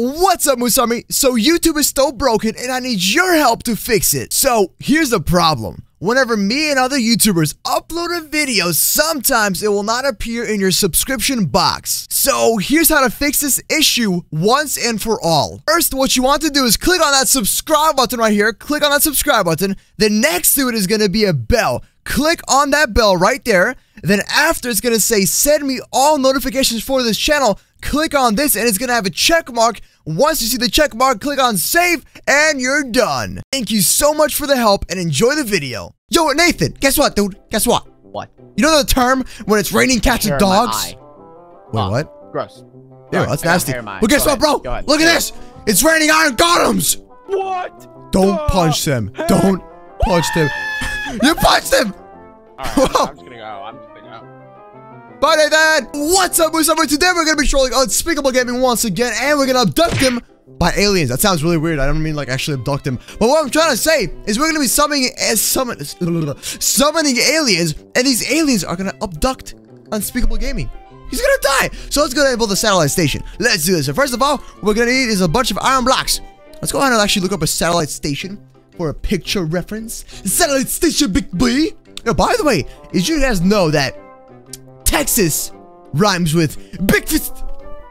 What's up, Moose Army? So YouTube is still broken and I need your help to fix it. So here's the problem. Whenever me and other YouTubers upload a video, sometimes it will not appear in your subscription box. So here's how to fix this issue once and for all. First, what you want to do is click on that subscribe button right here. Click on that subscribe button. Then next to it is going to be a bell. Click on that bell right there. Then after it's going to say send me all notifications for this channel. Click on this and it's going to have a check mark. Once you see the check mark, click on save and you're done. Thank you so much for the help and enjoy the video. Yo, Nathan, guess what, dude? Guess what? What? You know the term when it's raining cats and dogs? Wait, Oh. what? Gross. Sorry, that's nasty. hair in my eye. Well, guess Go what, bro? ahead. Go. Look at this. It's raining iron golems. What? Don't punch them. Don't punch them. You punched him. Alright, I'm, I'm just gonna go. I'm just gonna go. Bye, Nathan. What's up? Today we're gonna be trolling Unspeakable Gaming once again, and we're gonna abduct him by aliens. That sounds really weird. I don't mean like actually abduct him. But what I'm trying to say is we're gonna be summoning eh, as summon summoning aliens, and these aliens are gonna abduct Unspeakable Gaming. He's gonna die. So let's go enable the satellite station. Let's do this. So first of all, what we're gonna need is a bunch of iron blocks. Let's go ahead and actually look up a satellite station for a picture reference. Satellite station, big B. Now, by the way, did you guys know that Texas rhymes with big fist?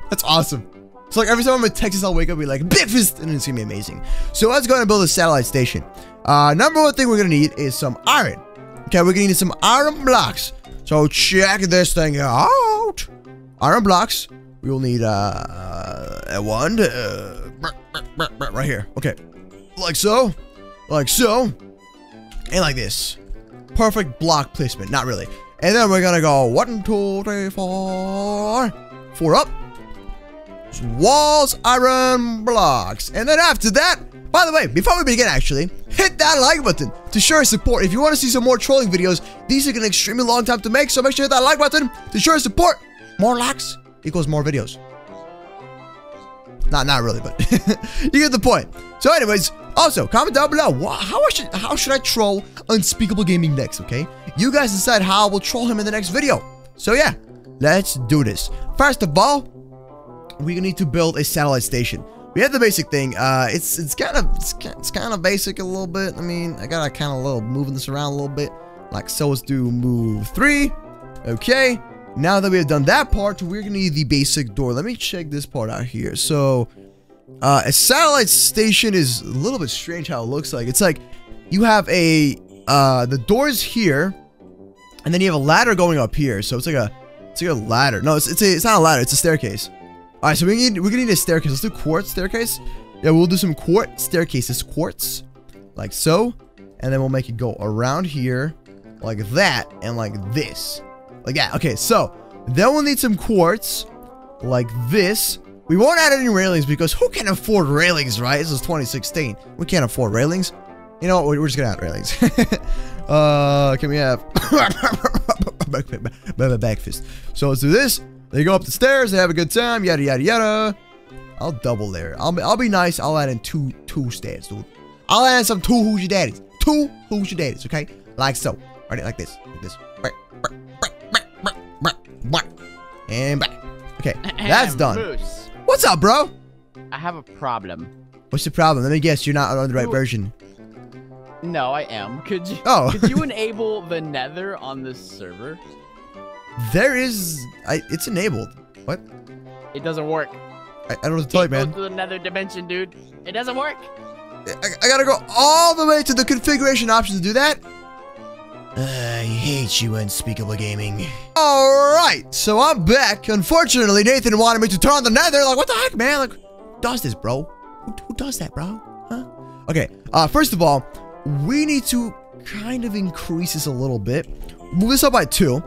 That's awesome. So like every time I'm in Texas, I'll wake up and be like big fist, and it's gonna be amazing. So let's go ahead and build a satellite station. Uh, number one thing we're gonna need is some iron. Okay, we're gonna need some iron blocks. So check this thing out. Iron blocks. We will need uh, uh one uh, right here. Okay, like so, like so, and like this. Perfect block placement. Not really. And then we're gonna go one, two, three, four, four up. Walls, iron blocks. And then after that, by the way, before we begin actually, hit that like button to show your support. If you want to see some more trolling videos, these take an extremely long time to make, so make sure you hit that like button to show your support. More likes equals more videos. Not, not really, but you get the point. So, anyways, also comment down below. How I should, how should I troll Unspeakable Gaming next? Okay, you guys decide how I will troll him in the next video. So yeah, let's do this. First of all, we need to build a satellite station. We have the basic thing. Uh, it's it's kind of it's, it's kind of basic a little bit. I mean, I gotta kind of little moving this around a little bit, like so. Let's do move three. Okay. Now that we have done that part, we're gonna need the basic door. Let me check this part out here. So, uh, a satellite station is a little bit strange how it looks like. It's like you have a uh, the doors here, and then you have a ladder going up here. So it's like a it's like a ladder. No, it's it's a, it's not a ladder. It's a staircase. All right, so we need we're gonna need a staircase. Let's do quartz staircase. Yeah, we'll do some quartz staircases. Quartz, like so, and then we'll make it go around here, like that, and like this, like that. Okay, so then we'll need some quartz, like this. We won't add any railings because who can afford railings, right? This is 2016. We can't afford railings. You know, what? we're just gonna add railings. uh, can we have fist? So let's do this. They go up the stairs. They have a good time. Yada yada yada. I'll double there. I'll be, I'll be nice. I'll add in two two stairs, dude. I'll add some two who's your daddies. Two who's your daddies. Okay, like so. Right, like this. Like this. And back. Okay, that's done. Moose, What's up, bro? I have a problem. What's the problem? Let me guess. You're not on the right Ooh. version. No, I am. Could you? Oh. could you enable the Nether on this server? There is. I. It's enabled. What? It doesn't work. I, I don't know what to tell you, man. Go to the Nether dimension, dude. It doesn't work. I, I gotta go all the way to the configuration options to do that. I hate you, Unspeakable Gaming. Alright, so I'm back. Unfortunately, Nathan wanted me to turn on the nether. Like, what the heck, man? Like, who does this, bro? Who, who does that, bro? Huh? Okay, uh, first of all, we need to kind of increase this a little bit. Move this up by two.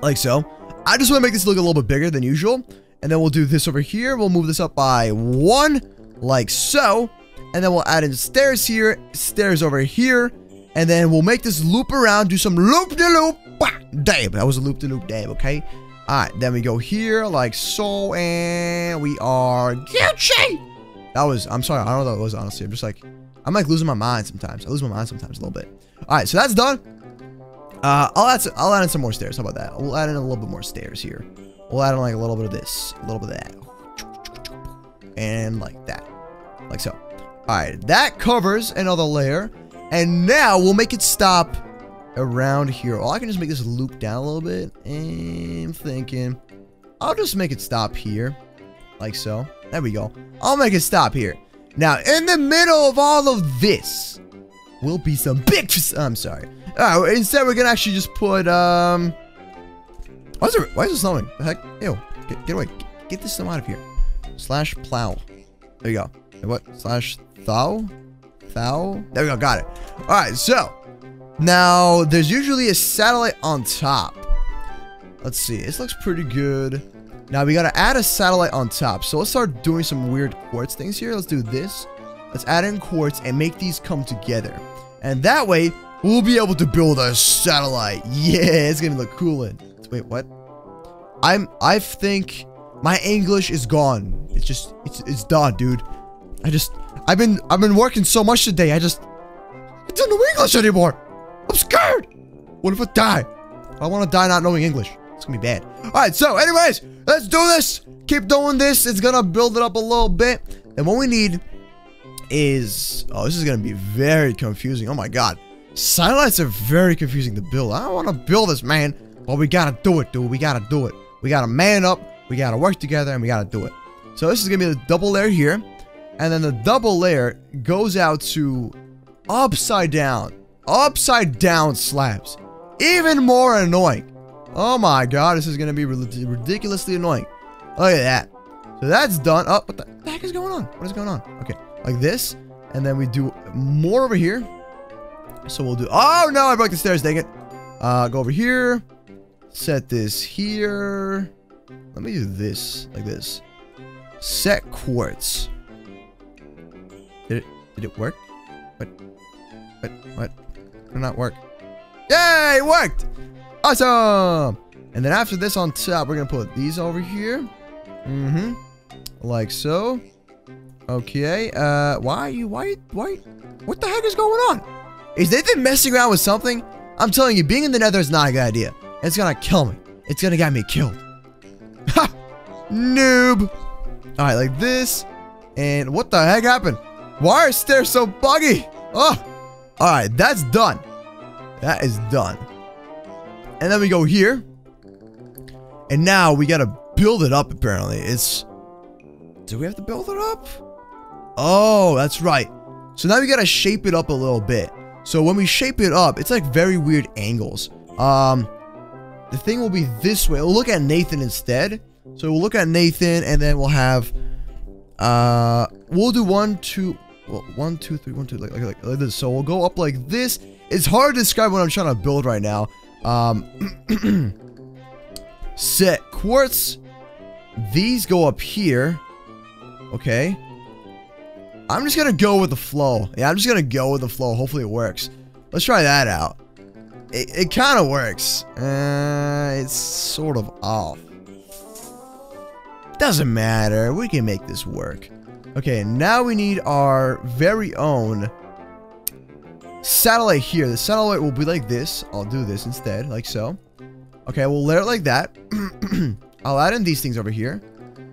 Like so. I just want to make this look a little bit bigger than usual. And then we'll do this over here. We'll move this up by one, like so. And then we'll add in stairs here, stairs over here. And then we'll make this loop around, do some loop-de-loop. Dab. That was a loop-de-loop dab, okay? All right, then we go here like so. And we are Gucci. That was, I'm sorry, I don't know what that was, honestly. I'm just like, I'm like losing my mind sometimes. I lose my mind sometimes a little bit. All right, so that's done. Uh, I'll add some, I'll add in some more stairs. How about that? We'll add in a little bit more stairs here. We'll add in like a little bit of this, a little bit of that. and like that. Like so. Alright, that covers another layer. And now we'll make it stop around here. Or I can just make this loop down a little bit. I'm thinking, I'll just make it stop here. Like so. There we go. I'll make it stop here. Now, in the middle of all of this will be some big... I'm sorry. Alright, instead we're gonna actually just put, um... Why is it, why is it? The heck? Ew. Get, get away. Get, get this snow out of here. Slash plow. There you go. What? Slash thaw? There we go. Got it. Alright, so... Now, there's usually a satellite on top. Let's see. This looks pretty good. Now, we gotta add a satellite on top. So, let's start doing some weird quartz things here. Let's do this. Let's add in quartz and make these come together. And that way, we'll be able to build a satellite. Yeah, it's gonna look cool. In. Wait, what? I'm, I think my English is gone. It's just, it's, it's done, dude. I just, I've been, I've been working so much today. I just, I don't know English anymore. I'm scared. What if I die? I want to die not knowing English. It's gonna be bad. All right, so anyways, let's do this. Keep doing this. It's gonna build it up a little bit. And what we need is, oh, this is gonna be very confusing. Oh my God. Satellites are very confusing to build. I don't want to build this, man. But we gotta do it, dude. We gotta do it. We gotta man up. We gotta work together and we gotta do it. So this is gonna be the double layer here. And then the double layer goes out to upside down. Upside down slabs. Even more annoying. Oh my god, this is going to be ridiculously annoying. Look at that. So that's done. Oh, what the, the heck is going on? What is going on? Okay, like this. And then we do more over here. So we'll do... Oh, no, I broke the stairs, dang it. Uh, go over here. Set this here. Let me do this, like this. Set quartz. Did it, work? What? What? What? Did not work? Yay, it worked! Awesome! And then after this on top, we're gonna put these over here. Mm-hmm. Like so. Okay, uh, why are you, why, why, what the heck is going on? Is Nathan messing around with something? I'm telling you, being in the nether is not a good idea. It's gonna kill me. It's gonna get me killed. Ha! Noob! Alright, like this. And what the heck happened? Why are stairs so buggy? Oh! Alright, that's done. That is done. And then we go here. And now we gotta build it up, apparently. It's... Do we have to build it up? Oh, that's right. So now we gotta shape it up a little bit. So when we shape it up, it's like very weird angles. Um, the thing will be this way. We'll look at Nathan instead. So we'll look at Nathan, and then we'll have... Uh, we'll do one, two, well, one, two, three, one, two, like, like, like this. So we'll go up like this. It's hard to describe what I'm trying to build right now. Um, set quartz. These go up here. Okay. I'm just gonna go with the flow. Yeah, I'm just gonna go with the flow. Hopefully it works. Let's try that out. It, it kind of works. Uh, it's sort of off. Doesn't matter. We can make this work. Okay, now we need our very own satellite here. The satellite will be like this. I'll do this instead, like so. Okay, we'll layer it like that. I'll add in these things over here.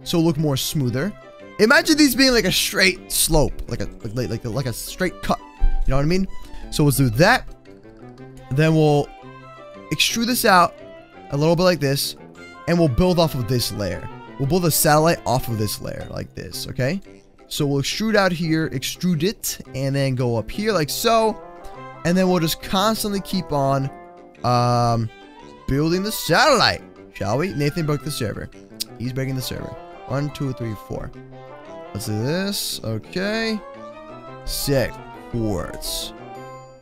So look more smoother. Imagine these being like a straight slope, like a like like, like a straight cut. You know what I mean? So let's do that. Then we'll extrude this out a little bit like this, and we'll build off of this layer. We'll build a satellite off of this layer like this, okay? So we'll extrude out here, extrude it, and then go up here like so. And then we'll just constantly keep on um, building the satellite, shall we? Nathan broke the server. He's breaking the server. One, two, three, four. Let's do this. Okay. Sick. Quartz.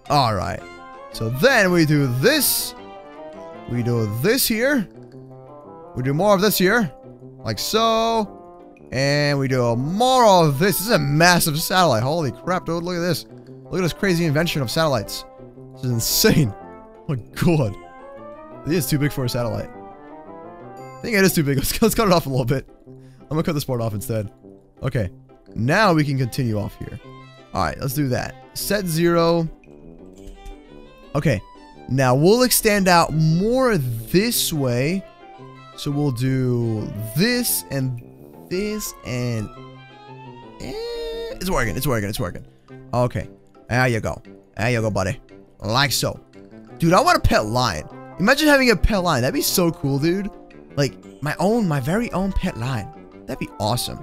Alright. So then we do this. We do this here. We do more of this here. Like so. And we do a more of this. This is a massive satellite. Holy crap, dude. Look at this. Look at this crazy invention of satellites. This is insane. Oh my god. This is too big for a satellite. I think it is too big. Let's, let's cut it off a little bit. I'm gonna cut this part off instead. Okay. Now we can continue off here. Alright, let's do that. Set zero. Okay. Now we'll extend out more this way. So we'll do this and this and It's working. It's working. It's working. Okay. There you go. There you go, buddy. Like so. Dude, I want a pet lion. Imagine having a pet lion. That'd be so cool, dude. Like, my own, my very own pet lion. That'd be awesome.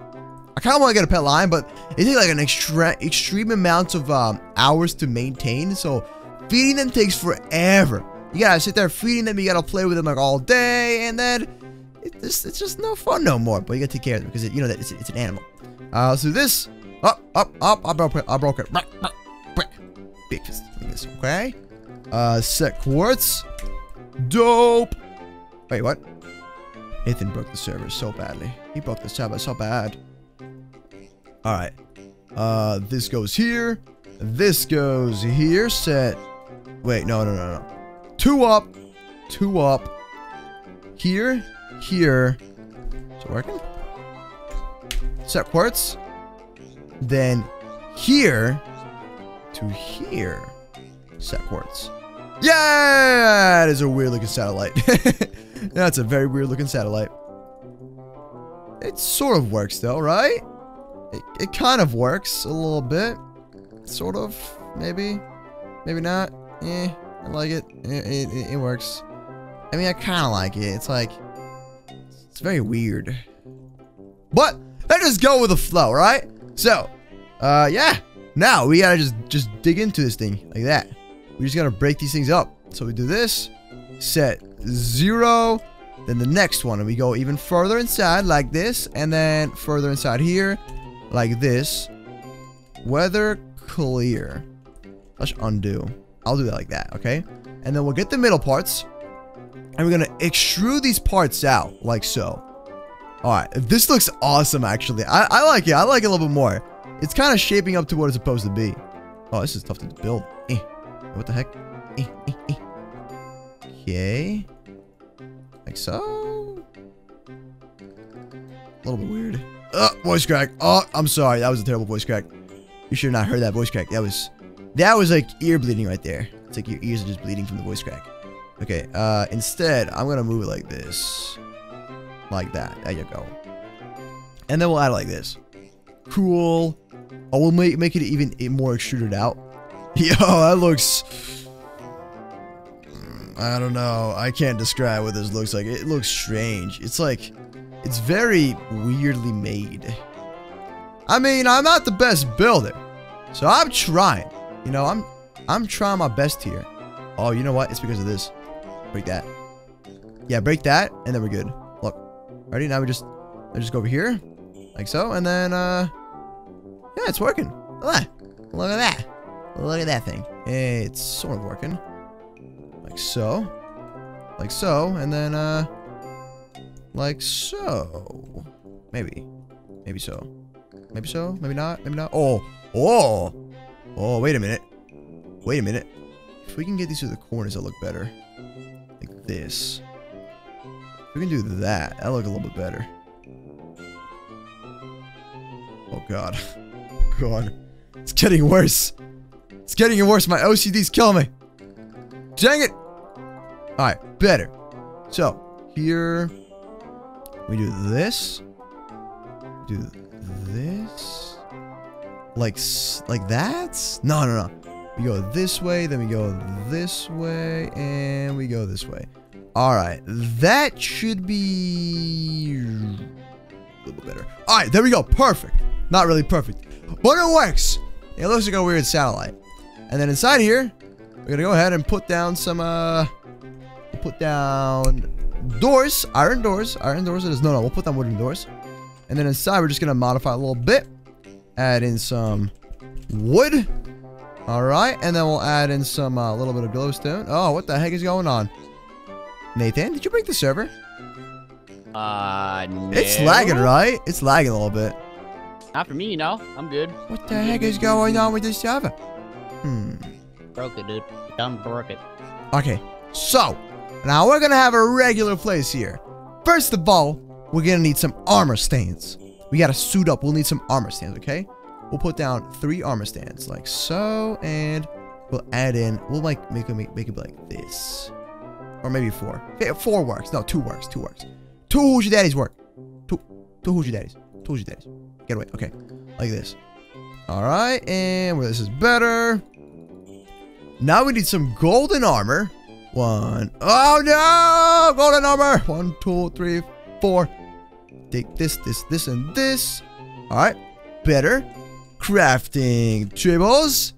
I kind of want to get a pet lion, but it takes like an extra, extreme amount of um, hours to maintain. So, feeding them takes forever. You gotta sit there feeding them. You gotta play with them like all day, and then it just, it's just no fun no more. But you gotta take care of them because it, you know that it's, it's an animal. Uh, so this, up, up, up. I broke it. I broke it. Big fist. This, okay. Uh, set quartz. Dope. Wait, what? Nathan broke the server so badly. He broke the server so bad. Alright. Uh, this goes here. This goes here. Set. Wait, no, no, no, no. Two up. Two up. Here. Here. Is it working? Set quartz. Then here to here. Set quartz. Yeah, that is a weird looking satellite. That's a very weird looking satellite. It sort of works though, right? It, it kind of works a little bit. Sort of, maybe. Maybe not. Eh, I like it. It, it, it works. I mean, I kind of like it. It's like, it's very weird. But, let's just go with the flow, right? So, uh, yeah. Now, we gotta just, just dig into this thing like that. We just gotta break these things up. So we do this, set zero, then the next one, and we go even further inside like this, and then further inside here, like this. Weather clear. Let's undo. I'll do that like that, okay? And then we'll get the middle parts, and we're gonna extrude these parts out, like so. Alright, this looks awesome, actually. I, I like it. I like it a little bit more. It's kind of shaping up to what it's supposed to be. Oh, this is tough to build. Eh. What the heck? Eh, eh, eh. Okay. Like so. A little bit weird. Oh, voice crack. Oh, I'm sorry. That was a terrible voice crack. You should have not heard that voice crack. That was, that was like ear bleeding right there. It's like your ears are just bleeding from the voice crack. Okay. Uh, instead, I'm gonna move it like this, like that. There you go. And then we'll add it like this. Cool. Oh, we'll make make it even more extruded out. Yo, that looks. I don't know. I can't describe what this looks like. It looks strange. It's like, it's very weirdly made. I mean, I'm not the best builder, so I'm trying. You know, I'm, I'm trying my best here. Oh, you know what? It's because of this. Break that. Yeah, break that, and then we're good. Look, ready? Now we just, I just go over here, like so, and then, uh, yeah, it's working. Look. Look at that. Look at that thing. It's sort of working. Like so. Like so. And then, uh... Like so. Maybe. Maybe so. Maybe so. Maybe not. Maybe not. Oh. Oh. Oh, wait a minute. Wait a minute. If we can get these to the corners, that'll look better. This. We can do that, that'll look a little bit better. Oh, God. God. It's getting worse. It's getting worse. My OCD's killing me. Dang it. Alright, better. So, here, we do this. Do this. Like, like that? No, no, no. We go this way, then we go this way, and we go this way. Alright, that should be a little better. Alright, there we go. Perfect. Not really perfect, but it works. It looks like a weird satellite. And then inside here, we're gonna go ahead and put down some, uh, put down doors, iron doors, iron doors. It is, no, no, we'll put down wooden doors. And then inside, we're just gonna modify a little bit. Add in some wood. All right, and then we'll add in some, a uh, little bit of glowstone. Oh, what the heck is going on? Nathan, did you break the server? Uh, no. It's lagging, right? It's lagging a little bit. Not for me, you know. I'm good. What the heck is going on with this server? Hmm. Broke it, dude. Done broke it. Okay, so now we're gonna have a regular place here. First of all, we're gonna need some armor stands. We gotta suit up. We'll need some armor stands, okay? We'll put down three armor stands, like so, and we'll add in. We'll like make it make, it like this, or maybe four. Okay, four works. No, two works. Two works. Two who's your Daddies work. Two, two your Daddies. Two who's your Daddies. Get away. Okay, like this. All right, and where this is better. Now we need some golden armor. One. Oh no! Golden armor. One, two, three, four. Take this, this, this, and this. All right. Better. Crafting tables.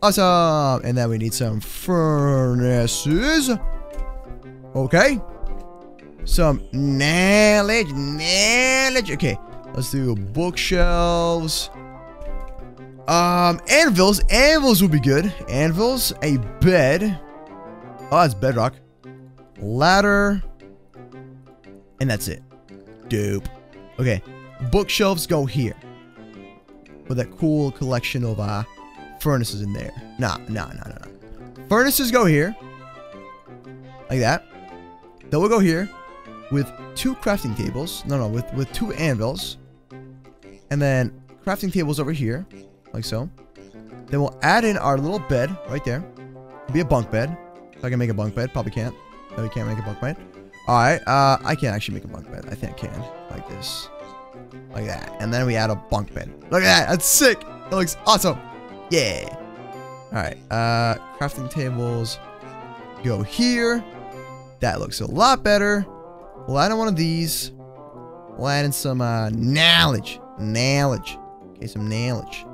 Awesome. And then we need some furnaces. Okay. Some knowledge. Knowledge. Okay. Let's do bookshelves. Um, anvils. Anvils will be good. Anvils. A bed. Oh, that's bedrock. Ladder. And that's it. Dope. Okay. Bookshelves go here. With that cool collection of uh, furnaces in there. Nah, nah, nah, nah, nah. Furnaces go here. Like that. Then we'll go here with two crafting tables. No, no, with, with two anvils. And then crafting tables over here. Like so. Then we'll add in our little bed right there. It'll be a bunk bed. If I can make a bunk bed. Probably can't. No, we can't make a bunk bed. Alright, uh, I can't actually make a bunk bed. I think I can. Like this. Like that. And then we add a bunk bed. Look at that. That's sick. That looks awesome. Yeah. Alright, uh, crafting tables go here. That looks a lot better. We'll add in one of these. We'll add in some, uh, knowledge. Knowledge. Okay, some knowledge.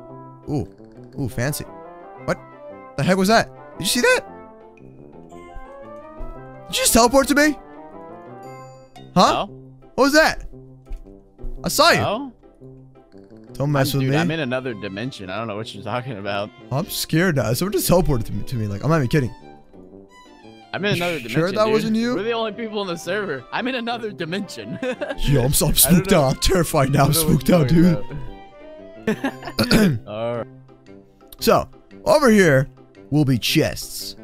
Ooh. Ooh, fancy. What the heck was that? Did you see that? Did you just teleport to me? Huh? Oh? What was that? I saw you. Oh? Don't mess I'm, with dude, me. I'm in another dimension. I don't know what you're talking about. I'm scared now. Someone just teleported to me. To me. Like, I'm not even kidding. I'm in another dimension. Sure that dude. wasn't you? We're the only people in the server. I'm in another dimension. Yo, I'm so I'm spooked out. I'm terrified now. I'm I don't know what spooked out, dude. So, over here will be chests.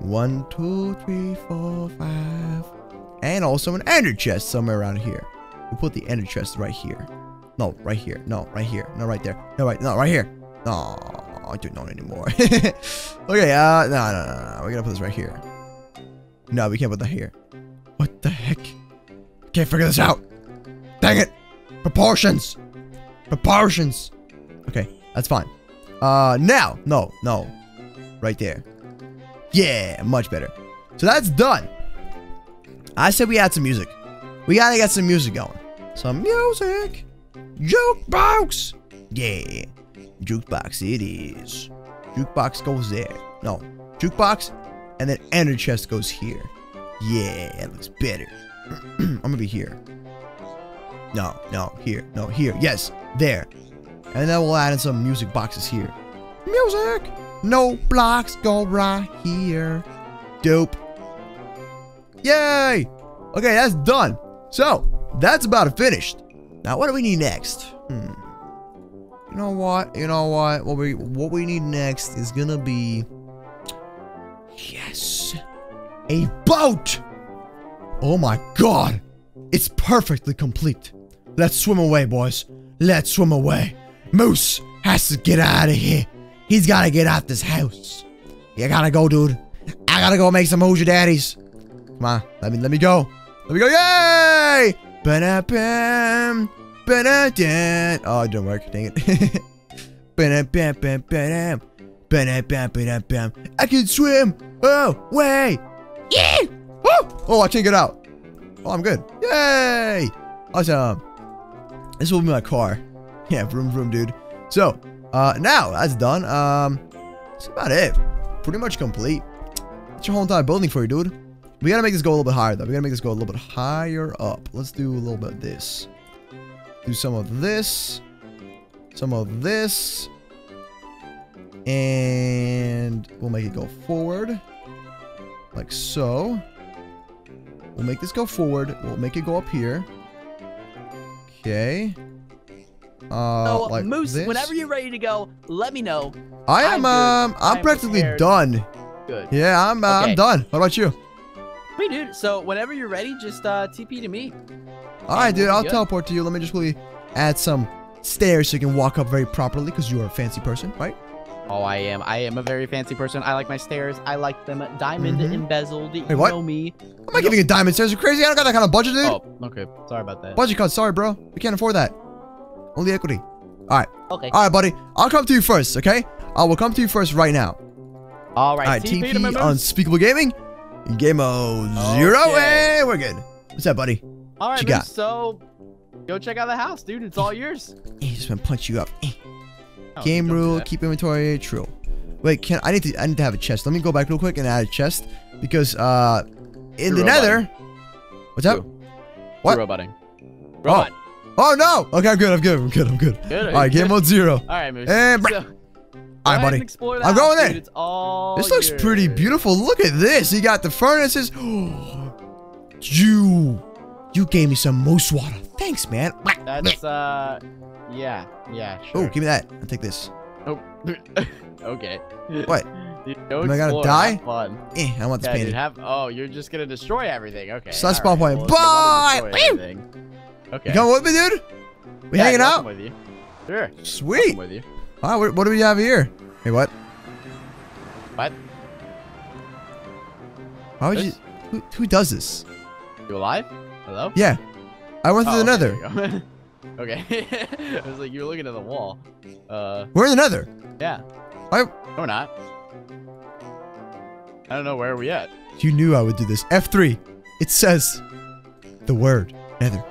One, two, three, four, five. And also an ender chest somewhere around here. We put the ender chest right here. No, right here. No, right here. No, right there. No, right. No, right here. No, I don't know anymore. okay, uh, no, no, no, no. We're gonna put this right here. No, we can't put that here. What the heck? Can't figure this out. Dang it. Proportions. Proportions. Okay, that's fine. Uh, now, no, no, right there. Yeah, much better. So that's done. I said we add some music. We gotta get some music going. Some music. Jukebox. Yeah, jukebox it is. Jukebox goes there. No, jukebox, and then ender chest goes here. Yeah, it looks better. I'm gonna be here. No, no, here, no, here. Yes, there. And then we'll add in some music boxes here. Music! No blocks go right here. Dope. Yay! Okay, that's done. So, that's about finished. Now, what do we need next? Hmm. You know what? You know what? What we what we need next is gonna be yes, a boat. Oh my god, it's perfectly complete. Let's swim away, boys. Let's swim away. Moose has to get out of here. He's gotta get out this house. You gotta go, dude. I gotta go make some Hoosier Daddies. Come on, let me let me go. Let me go. Yay! Ba-da-bam, ba-da-dan. Oh, it didn't work. Dang it. Ba-da-bam, bam, ba-dam. Ba-da-bam, ba-da-bam. I can swim. Oh, way. Yeah. Woo! Oh, I can't get out. Oh, I'm good. Yay! Awesome. This will be my car. Yeah, vroom vroom, dude. So, uh, now that's done. Um, that's about it. Pretty much complete. That's your whole entire building for you, dude. We gotta make this go a little bit higher, though. We gotta make this go a little bit higher up. Let's do a little bit of this. Do some of this. Some of this. And we'll make it go forward. Like so. We'll make this go forward. We'll make it go up here. Okay. Uh, So, like Moose, this. whenever you're ready to go, let me know. I am, I'm um, I'm I'm practically prepared. done. Good. Yeah, I'm, uh, I'm done. What about you? Hey, dude. So, whenever you're ready, just uh, TP to me. All right, dude. I'll teleport to you. Let me just really add some stairs so you can walk up very properly because you are a fancy person, right? Oh, I am. I am a very fancy person. I like my stairs. I like them diamond Mhm. embezzled. You what? know me. I'm not giving you diamond stairs. You crazy? I don't got that kind of budget, dude. Oh, okay. Sorry about that. Budget cut. Sorry, bro. We can't afford that. Only equity. All right. Okay. All right, buddy. I'll come to you first, okay? I will come to you first right now. All right. All right, TP to TP. Unspeakable Gaming. Game mode zero. Okay. Hey, we're good. What's up, buddy? All right, you got? so go check out the house, dude. It's all yours. Hey, just gonna punch you up. Eh. Oh, Game rule, keep inventory, true. Wait, can I need to I need to have a chest. Let me go back real quick and add a chest because uh in the True, nether What's up? True. What? True Roboting. Robot. Oh no! Okay, I'm good, I'm good, I'm good, I'm good. Good. Alright, game mode zero. All right, Moose. And So, go Alright, buddy. and explore the I'm going in. This looks pretty beautiful. Look at this. You got the furnaces. you you gave me some moose water. Thanks, man. That's uh, yeah, yeah, Sure. Oh, give me that. I'll take this. Oh, okay. What? Dude, Am I gonna die? Eh, I want this Yeah, dude, have. Oh, you're just gonna destroy everything. Okay. So that's all spawn point. well, Bye! Okay. You coming with me, dude? We Yeah, hanging out? I'm with you. Sure. Sweet. I'm with you. Right, what, what do we have here? Hey, what? What? Why would you? Who, who does this? You alive? Hello? Yeah, I went through Oh, the okay, you go. okay. I was like, you were looking at the wall. Uh, We're in the nether. yeah. Why? No, we're not. I don't know where are we at. You knew I would do this. F3. It says the word nether.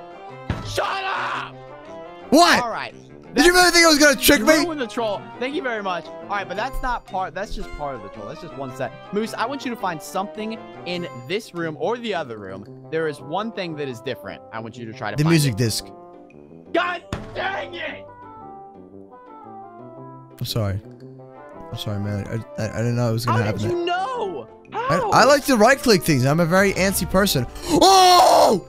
Shut up! What? All right. Did you really think I was gonna trick me? Ruin the troll. Thank you very much. All right, but that's not part. That's just part of the troll. That's just one set. Moose, I want you to find something in this room or the other room. There is one thing that is different. I want you to try to The music it. disc. God dang it! I'm sorry. I'm sorry, man. I, I, I didn't know it was gonna How happen. did you know? I, How? I like to right click things. I'm a very antsy person. Oh!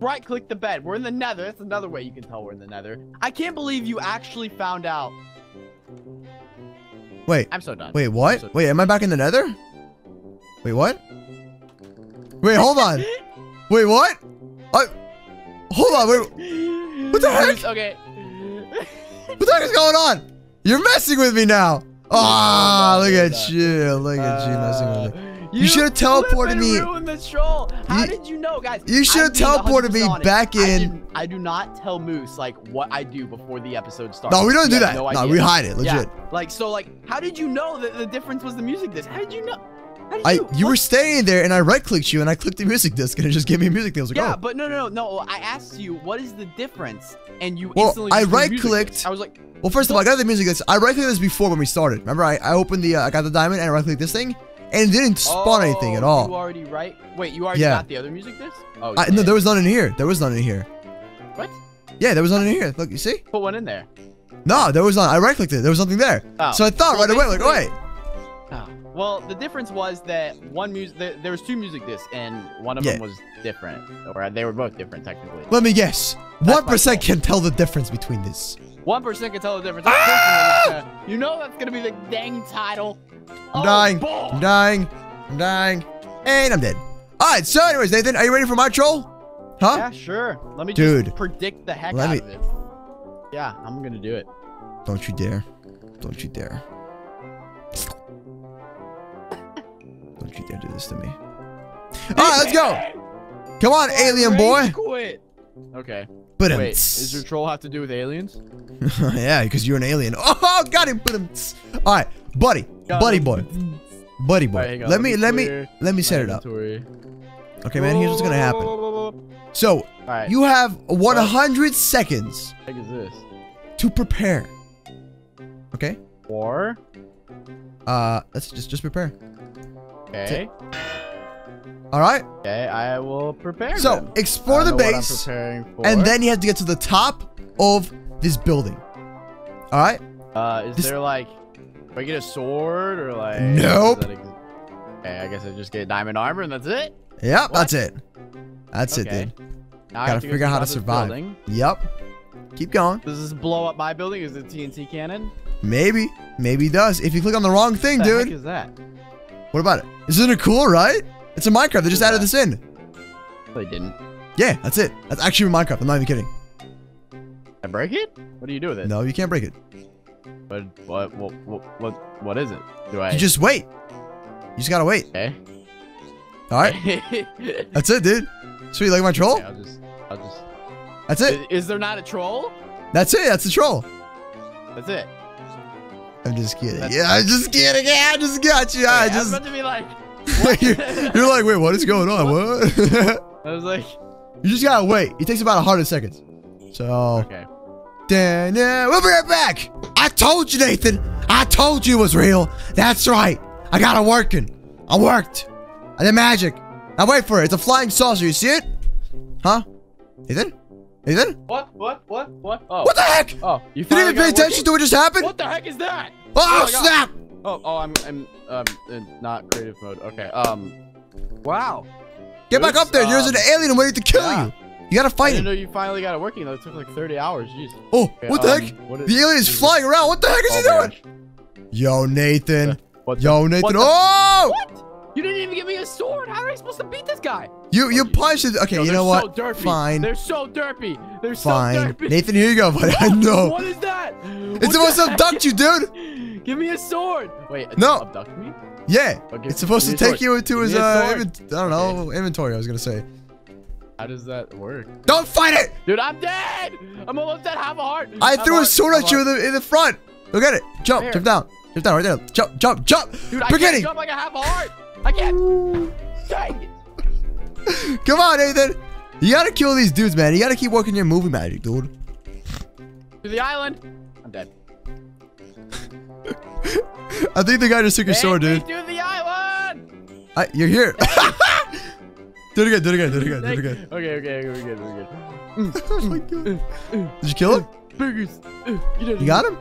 Right click the bed. We're in the nether. That's another way you can tell we're in the nether. I can't believe you actually found out. Wait. I'm so done. Wait, what? so- Wait, am I back in the nether? Wait, what? Wait, hold on. Wait, what? I, hold on. Wait, What the heck? Okay. what the heck is going on? You're messing with me now. Ah, no, look at you. Look at you messing with me. Uh, You should've teleported me. ruined the troll. How You- did you know, guys? you should've teleported me back in- didn't- I do not tell Moose like what I do before the episode starts. No, we don't You do that. No, No, we hide it. Legit. Yeah, like so, like how did you know that the difference was the music disc? How did you know? Did I you? you were standing there and I right clicked you and I clicked the music disc and it just gave me a music disc. I was like, Yeah, oh. but no, no, no, no. I asked you what is the difference, and you Well, instantly. I music right-clicked- I was like, Well, first of all, I got the music disc. I right clicked this before when we started. Remember, I, I opened the uh, I got the diamond and I right clicked this thing and it didn't spawn anything at "Oh, all. You already right? Wait, you already Yeah. got the other music disc? Oh, I, no, there was none in here. There was none in here. What? Yeah, there was none in here. Look, you see? Put one in there. No, there was none. I right clicked it. There was nothing there. Oh. So I thought Well, right away, like, oh, wait. Oh. Well, the difference was that one music there, there was two music discs, and one of Yeah. them was different, or they were both different technically. Let me guess. One percent can tell the difference between this. One percent can tell the difference. Is, uh, you know that's gonna be the dang title. I'm Oh, dying. I'm dying. I'm dying. And I'm dead. All right. So, anyways, Nathan, are you ready for my troll? Huh? Yeah, sure. Let me Dude. just predict the heck Let out me- of it. Yeah, I'm gonna do it. Don't you dare. Don't you dare. Don't you dare do this to me. All right, let's go. Come on, alien boy. Quit. Okay. But Wait, does your troll have to do with aliens? yeah, because you're an alien. Oh, got him. All right, buddy, buddy boy, buddy boy. On, let me, let me, let me set it up. Okay, man. Here's what's gonna happen. So right. you have 100 seconds What the heck this? to prepare. Okay. Or Uh, let's just just prepare. Okay. All right. Okay, I will prepare. So then. explore the don't know what I'm base, and then you have to get to the top of this building. All right. uh, is this- there like, do I get a sword or like? Nope. that Okay, I guess I just get diamond armor and that's it. Yep. What? That's it. That's Okay. it, dude. Now I Gotta have to go figure out how to survive. building. Yep. Keep going. Does this blow up my building? Is it TNT cannon? Maybe. Maybe it does. If you click on the wrong thing, What dude. is that? What about it? Isn't it cool, right? It's a Minecraft. They just added is this in. They didn't. Yeah, that's it. That's actually Minecraft. I'm not even kidding. I break it? What do you do with it? No, you can't break it. What? What? What? What? What, is it? Do I? You just wait. You just gotta wait. Okay. All right. That's it, dude. So you like my troll? I'll just. I'll just. That's it. Is, is there not a troll? That's it. That's the troll. That's it. I'm just kidding. That's- Yeah, I'm just kidding. Yeah, I just got you. I Wait, I was just. about to be like, you're, you're like, wait, what is going on? What? I was like, you just gotta wait. It takes about 100 seconds. So, okay. We'll be right back. I told you, Nathan. I told you it was real. That's right. I got it working. I worked. I did magic. Now wait for it. It's a flying saucer. You see it? Huh? Nathan? Nathan? What? What? What? What? Oh. What the heck? Oh, you Didn't even pay attention to what just happened? What the heck is that? Oh, God. snap! Oh, oh, I'm, I'm, um, in not creative mode. Okay. Um. Wow. Get back up there. There's an um, alien waiting to kill yeah. you. You gotta I fight didn't him. know you finally got it working though. It took like 30 hours. Jeez. Oh, Okay, what the um, heck? what is- The alien's is flying around. What the heck is he Oh my doing? Yo, Nathan. What the- Yo, Nathan. what Oh! What? You didn't even give me a sword. How am I supposed to beat this guy? You you punched it. Okay, Yo, you know what? So derpy. Fine. They're so derpy. They're Fine. so derpy. Nathan, here you go, buddy. I know. What is that? It's supposed to abduct you, dude. Give me a sword. Wait. No. Abduct me? Yeah. Oh, give- It's supposed to give me a take sword. you into his uh, I don't know, inventory. I was gonna say. How does that work? Don't fight it! Dude, I'm dead. I'm almost dead. Half a heart. I Half threw a sword half at you in the in the front. Look at it. Jump, Where? jump down, jump down right there. Jump, jump, jump. Dude, I can't jump like I have a heart. I can't. Dang it. Come on, Nathan. You gotta kill these dudes, man. You gotta keep working your movie magic, dude. To the island. I'm dead. I think the guy just took your sword, dude. to the island. I, you're here. do it again. Do it again. Do it again. Do it again. Okay, okay, we're good, we're good. oh my mm, mm, god. Mm, Did you kill him? Burgers. You, got him?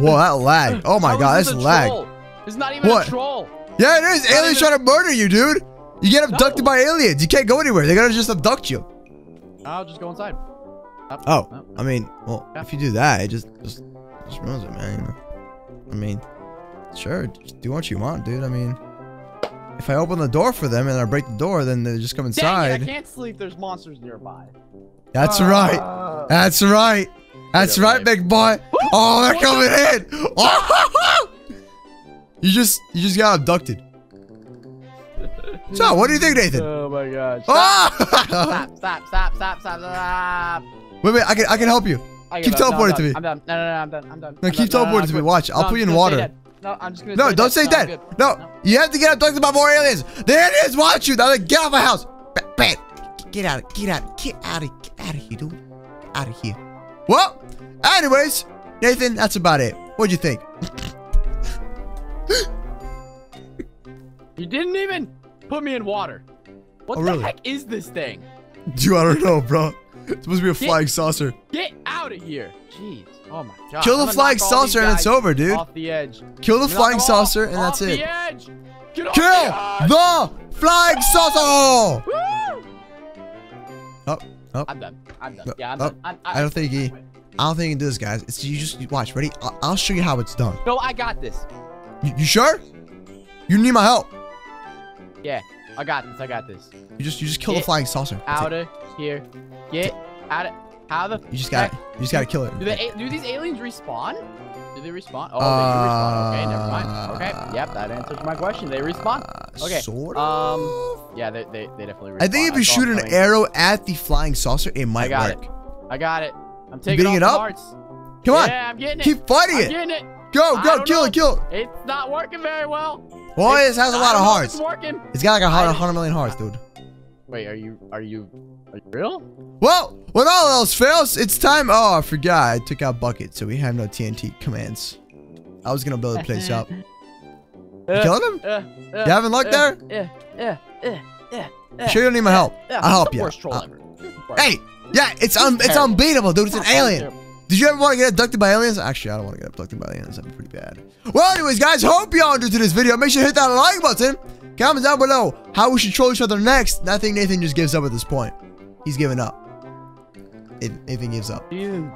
Whoa, that lag. Oh my How god, that's this lag. troll? It's not even What? a troll. Yeah, it is. Not Aliens even- trying to murder you, dude. You get abducted No. by aliens. You can't go anywhere. They're gonna just abduct you. I'll just go inside. Up, Oh, up. I mean, well, Yeah. if you do that, it just just just ruins it, man. You know? I mean, sure, just do what you want, dude. I mean, if I open the door for them and I break the door, then they just come inside. Dang it, inside. I can't sleep. There's monsters nearby. That's Ah. right. That's right. That's right, away. big boy. Oh, they're coming in. Oh! You just you just got abducted. So, what do you think, Nathan? Oh my gosh. Ah! Stop, stop, stop, stop, stop, stop. wait, wait, I can I can help you. I Keep give up. No, teleporting to me. done. I'm done. No, no, no, I'm done. I'm done. No, I'm keep done. No, no, teleporting to me. Watch, good. I'll put you in just gonna stay water. No, I'm just gonna No, don't say No, dead. good. No, you have to get abducted by more aliens. The aliens want you. Now, like, get out of my house. Ba- Bam. Get out. Get out. Get out of. Get out of here, dude. Out of here. Well, anyways, Nathan, that's about it. What'd you think? You didn't even put me in water. What Oh, the really? heck is this thing? Dude, I don't know, bro. It's supposed to be a flying saucer. Get out of here. Jeez. Oh my god. Kill the flying knock all these saucer and it's over, dude. Off the edge. Kill the flying saucer and that's it. The edge. Get off Kill the flying saucer. Woo! Oh, oh. I'm done. I'm done. Yeah, I'm done. I'm, I don't think he- I don't think you can do this, guys. It's you just watch. Ready? I'll, I'll show you how it's done. No, I got this. You, you sure? You need my help. Yeah, I got this. I got this. You just you just kill the flying saucer. Out of here. Get out of. How the? You just got you just got to kill it. Do they? Do these aliens respawn? Do they respawn? Oh, they do respawn. Okay, never mind. Okay, yep, that answers my question. They respawn. Uh, Okay, Sort um. Yeah, they, they, they definitely respawn. I think if you shoot an arrow at the flying saucer, it might I got it. I got it. I'm taking off it the up? hearts. Come on, Yeah, I'm getting it. keep fighting I'm it. getting it. Go, go, kill know. it, kill it. It's not working very well. Well, It's- it has a lot of don't know if hearts. It's working. It's got like a hundred, I- hundred million hearts, dude. Wait, are you are you are you real? Well, when all else fails, it's time. Oh, I forgot. I took out bucket, so we have no TNT commands. I was gonna blow the place up. You killed him? Uh, uh, You having luck uh, there? Yeah, yeah, yeah, yeah. Sure you don't need my help? Yeah, I'll help the you. Worst troll Uh, ever. Hey, yeah, it's un- it's unbeatable, dude. It's an Terrible, alien. Did you ever want to get abducted by aliens? Actually, I don't want to get abducted by aliens. That'd be pretty bad. Well, anyways, guys, hope y'all enjoyed this video. Make sure to hit that like button. Comment down below how we should troll each other next. I think Nathan just gives up at this point. He's giving up. Nathan gives up. Did even,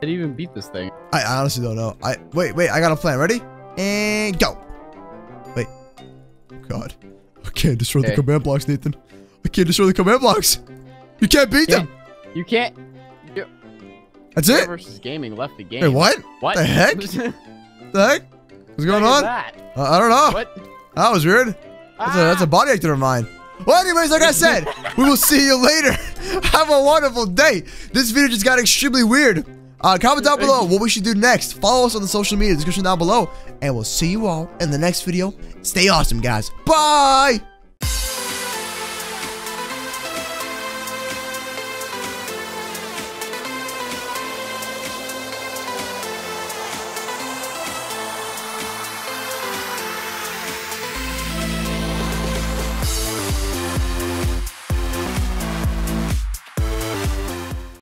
did even beat this thing? I honestly don't know. I wait, wait. I got a plan. Ready? And go. Wait. God. I can't destroy the command blocks, Nathan. I can't destroy the command blocks. You can't beat Yeah. them. You can't. That's it. versus gaming left the game. Wait, what? What The heck? the The heck? What's going on? That? Uh, I don't know. What? That was weird. That's, a, that's a Ah! body actor of mine. Well, anyways, like I said, we will see you later. Have a wonderful day. This video just got extremely weird. Uh, comment down below what we should do next. Follow us on the social media description down below. And we'll see you all in the next video. Stay awesome, guys. Bye!